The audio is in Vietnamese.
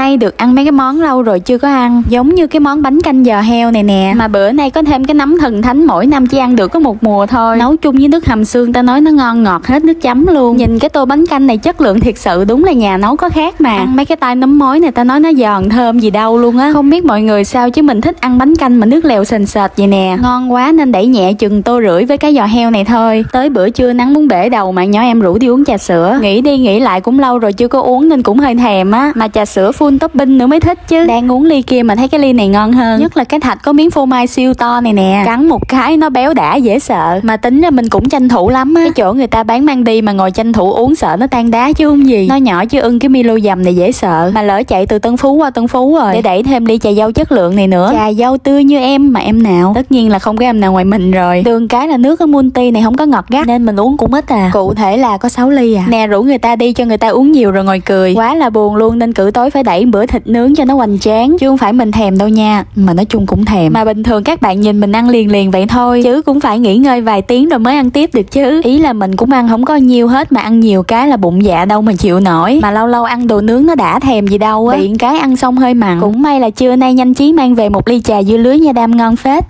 nay được ăn mấy cái món lâu rồi chưa có ăn, giống như cái món bánh canh giò heo này nè. Mà bữa nay có thêm cái nấm thần thánh mỗi năm chỉ ăn được có một mùa thôi. Nấu chung với nước hầm xương ta nói nó ngon ngọt hết, nước chấm luôn. Nhìn cái tô bánh canh này chất lượng thiệt sự, đúng là nhà nấu có khác mà. Ăn mấy cái tay nấm mối này ta nói nó giòn thơm gì đâu luôn á. Không biết mọi người sao chứ mình thích ăn bánh canh mà nước lèo sền sệt vậy nè. Ngon quá nên đẩy nhẹ chừng tô rưỡi với cái giò heo này thôi. Tới bữa trưa nắng muốn bể đầu mà nhỏ em rủ đi uống trà sữa. Nghĩ đi nghĩ lại cũng lâu rồi chưa có uống nên cũng hơi thèm á. Mà trà sữa full topping nữa mới thích chứ. Đang uống ly kia mà thấy cái ly này ngon hơn. Nhất là cái thạch có miếng phô mai siêu to này nè. Cắn một cái nó béo đã dễ sợ. Mà tính ra mình cũng tranh thủ lắm á. Cái chỗ người ta bán mang đi mà ngồi tranh thủ uống sợ nó tan đá chứ không gì. Nó nhỏ chứ ưng cái milo dầm này dễ sợ. Mà lỡ chạy từ tân phú qua tân phú rồi. Để đẩy thêm ly trà dâu chất lượng này nữa. Trà dâu tươi như em mà em nào? Tất nhiên là không có em nào ngoài mình rồi. Đường cái là nước ở multi này không có ngọt gắt. Nên mình uống cũng ít à. Cụ thể là có 6 ly à. Nè rủ người ta đi cho người ta uống nhiều rồi ngồi cười. Quá là buồn luôn nên cử tối phải đẩy bữa thịt nướng cho nó hoành tráng, chứ không phải mình thèm đâu nha. Mà nói chung cũng thèm. Mà bình thường các bạn nhìn mình ăn liền liền vậy thôi, chứ cũng phải nghỉ ngơi vài tiếng rồi mới ăn tiếp được chứ. Ý là mình cũng ăn không có nhiều hết, mà ăn nhiều cái là bụng dạ đâu mà chịu nổi. Mà lâu lâu ăn đồ nướng nó đã thèm gì đâu á. Biện cái ăn xong hơi mặn. Cũng may là trưa nay nhanh trí mang về một ly trà dưa lưới nha đam ngon phết.